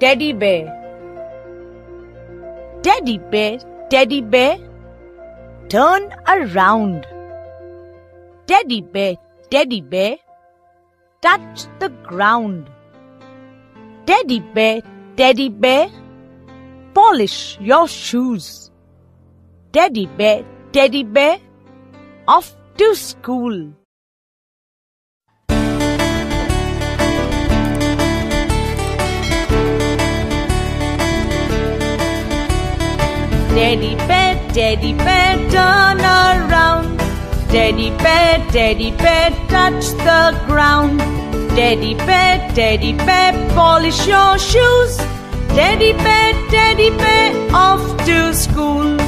Teddy bear. Teddy bear, teddy bear, turn around. Teddy bear, teddy bear, touch the ground. Teddy bear, teddy bear, polish your shoes. Teddy bear, teddy bear, off to school. Teddy bear, teddy bear, turn around. Teddy bear, teddy bear, touch the ground. Teddy bear, teddy bear, polish your shoes. Teddy bear, teddy bear, off to school.